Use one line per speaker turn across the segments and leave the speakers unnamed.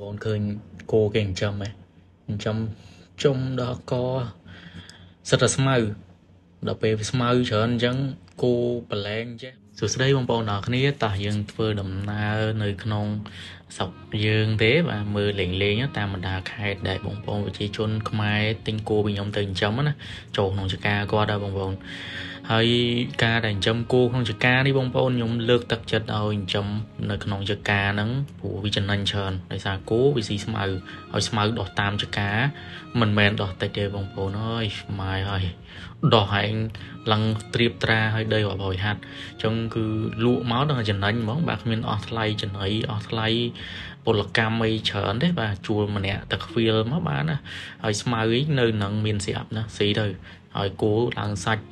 បងឃើញគោគេចិញ្ចឹមហ៎ចិញ្ចឹមជុំដល់កសិតតែស្មៅដល់ពេលស្មៅច្រើនអញ្ចឹងគោប្រឡែងចេះ សួស្តីបងប្អូនអរគ្នាតោះយើងធ្វើដំណើរនៅក្នុងស្រុកយើងទេបាទមើលលេងលេងតាមបណ្ដាខេត្តដែលបងប្អូនប្រជាជនខ្មែរទិញគោពីខ្ញុំទៅចិញ្ចឹមណាចូលក្នុងចការគាត់ដែរបងប្អូនហើយការដែលចិញ្ចឹមគោក្នុងចការនេះបងប្អូនខ្ញុំលើកទឹកចិត្តឲ្យចិញ្ចឹមនៅក្នុងចការហ្នឹងព្រោះវាចំណេញច្រើនដោយសារគោវាស៊ីស្មៅហើយស្មៅដោះតាមចការមិនមែនដោះតិចទេបងប្អូនអើយម៉ាយហើយដោះហែងឡើងត្រៀបត្រាឲ្យដីរាប់រយហាត់អញ្ចឹងគឺលក់មកដល់ចំណេញហ្មងបាទគ្មានអស់ថ្លៃចំណីអស់ថ្លៃពលកម្មអីច្រើនទេបាទជួលម្នាក់តែខ្វៀលមកបានណាហើយស្មៅនៅនឹងមានស្រាប់ណាស៊ីទៅហើយគោឡើងសាច់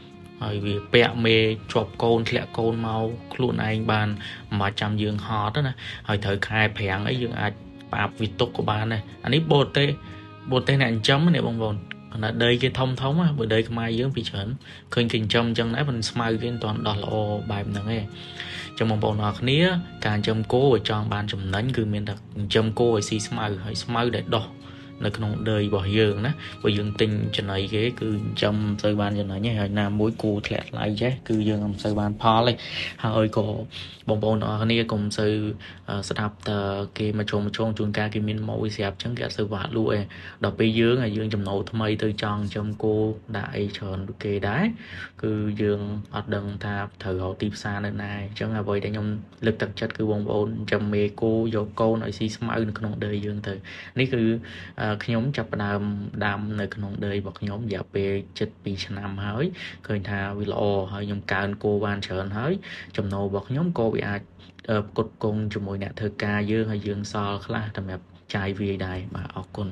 ហើយវាពាក់មេជាប់កូនធ្លាក់កូនមកខ្លួនឯងបានមិនបាច់ចាំយើងហត់ណាហើយត្រូវខែប្រាំងអីយើងអាចបាបវិតុកក៏បានដែរអានេះបូតេបូតេអ្នកចិញ្ចឹមនេះបងប្អូន គណៈដីគេធំធំបើដីខ្មែរយើងពីច្រើនឃើញគេចិញ្ចឹមអញ្ចឹងដែរមិនស្មៅគេមិនទាន់ដោះល្អបែបហ្នឹងទេចឹងបងប្អូនអរគ្នាការចិញ្ចឹមគោឲ្យចង់បានចំណេញគឺមានតែចិញ្ចឹមគោឲ្យស៊ីស្មៅហើយស្មៅដែលដោះ នៅក្នុងដីរបស់យើងណាព្រោះយើងទិញចំណីគេគឺចំមិនសូវបានចំណេញទេហើយណាមួយគូធ្លាក់ថ្លៃចេះគឺយើងមិនសូវបានផលទេហើយក៏បងប្អូនអរគ្នាកុំសូវស្ដាប់តើគេមកជុំជុំជួនកាលគេមានម៉ួយស្រាប់ចឹងគេអត់សូវបាក់លក់ទេដល់ពេលយើងហើយយើងចំណូលថ្មីទៅចង់ចំគោដាក់អីច្រើនគេដែរគឺយើងអត់ដឹងថាត្រូវរកទីផ្សារនៅណាអញ្ចឹងអ្វីដែលខ្ញុំលើកទឹកចិត្តគឺបងប្អូនចាំមេគោយកកូនឲ្យស៊ីស្មៅនៅក្នុងដីយើងទៅនេះគឺខ្ញុំចាប់ផ្ដើមដាំនៅក្នុងដីរបស់ខ្ញុំរយៈពេល7 2ឆ្នាំហើយឃើញថាវាល្អហើយខ្ញុំកើនគោបានច្រើនហើយ ចំណូលរបស់ខ្ញុំក៏វាអាចផ្គត់ផ្គង់ជាមួយអ្នកធ្វើការយើងហើយយើងសល់ខ្លះសម្រាប់ចាយវាយដែរបាទអរគុណ